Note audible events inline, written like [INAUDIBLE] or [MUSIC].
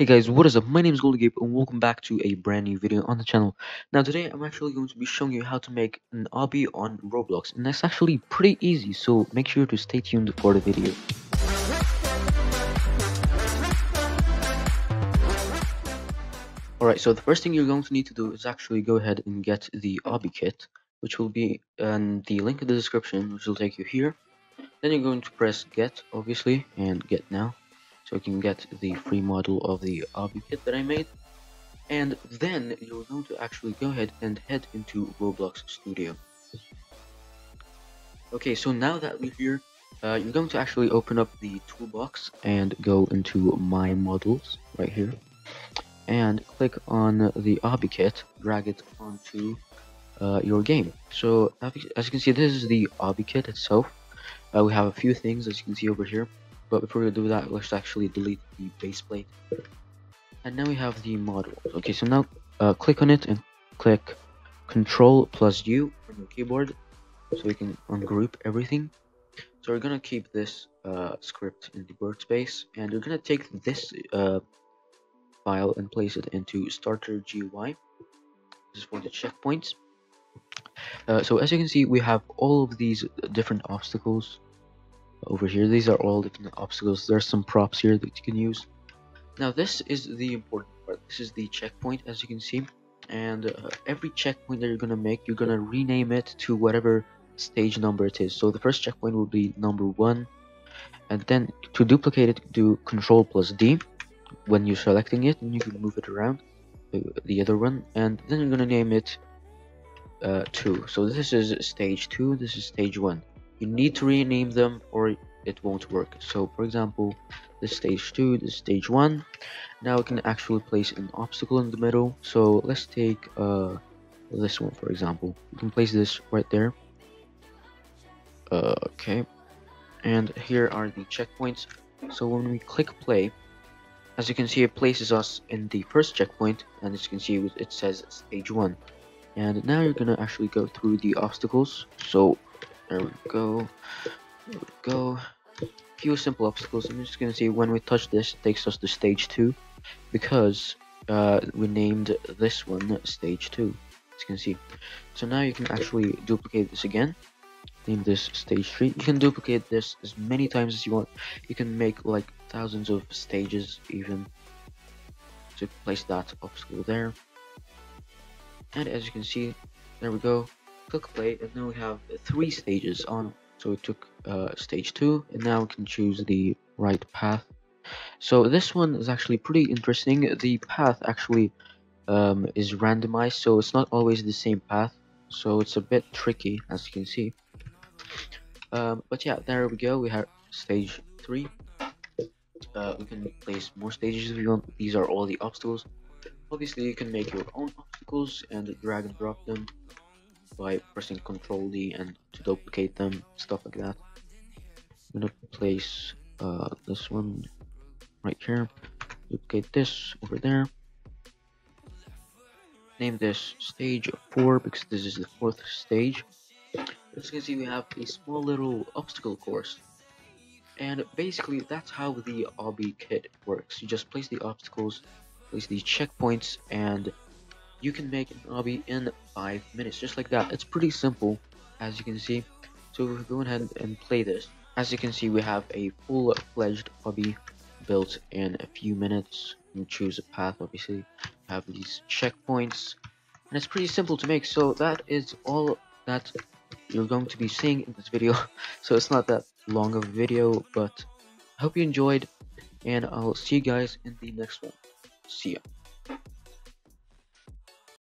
Hey guys, what is up? My name is Golden Gabe and welcome back to a brand new video on the channel. Now today I'm actually going to be showing you how to make an obby on Roblox and that's actually pretty easy so make sure to stay tuned for the video. Alright, so the first thing you're going to need to do is actually go ahead and get the obby kit which will be in the link in the description which will take you here. Then you're going to press get obviously and get now so you can get the free model of the obby kit that I made. And then you're going to actually go ahead and head into Roblox Studio. Okay so now that we're here uh, you're going to actually open up the toolbox and go into my models right here. And click on the obby kit drag it onto uh, your game. So as you can see this is the obby kit itself. Uh, we have a few things as you can see over here but before we do that, let's actually delete the base plate. And now we have the model. Okay, so now uh, click on it and click Control plus U on your keyboard so we can ungroup everything. So we're gonna keep this uh, script in the workspace and we're gonna take this uh, file and place it into starter GUI. This is for the checkpoints. Uh, so as you can see, we have all of these different obstacles over here. These are all different obstacles. There's some props here that you can use. Now this is the important part. This is the checkpoint as you can see. And uh, every checkpoint that you're gonna make you're gonna rename it to whatever stage number it is. So the first checkpoint will be number one. And then to duplicate it do control plus D. When you're selecting it and you can move it around the other one. And then you're gonna name it uh, 2 so this is stage 2 this is stage 1 you need to rename them or it won't work. So for example this stage 2 this stage 1 now we can actually place an obstacle in the middle. So let's take uh this one for example. You can place this right there. Uh, okay. And here are the checkpoints. So when we click play as you can see it places us in the first checkpoint. And as you can see it says stage 1 and now you're gonna actually go through the obstacles. So there we go. There we go. Few simple obstacles. I'm just gonna see when we touch this, it takes us to stage two, because uh, we named this one stage two. As you can see. So now you can actually duplicate this again. Name this stage three. You can duplicate this as many times as you want. You can make like thousands of stages even. To place that obstacle there. And as you can see, there we go click play and now we have three stages on. So we took uh, stage two and now we can choose the right path. So this one is actually pretty interesting. The path actually um, is randomized so it's not always the same path. So it's a bit tricky as you can see. Um, but yeah there we go. We have stage three. Uh, we can place more stages if you want. These are all the obstacles. Obviously you can make your own obstacles and drag and drop them by pressing Control D and to duplicate them, stuff like that. I'm gonna place uh, this one right here, duplicate this over there. Name this stage 4 because this is the fourth stage. As you can see, we have a small little obstacle course. And basically, that's how the obby kit works. You just place the obstacles, place the checkpoints, and you can make an obby in 5 minutes, just like that. It's pretty simple, as you can see. So we'll go ahead and play this. As you can see, we have a full-fledged obby built in a few minutes. You choose a path, obviously. have these checkpoints. And it's pretty simple to make, so that is all that you're going to be seeing in this video. [LAUGHS] so it's not that long of a video, but I hope you enjoyed, and I'll see you guys in the next one. See ya.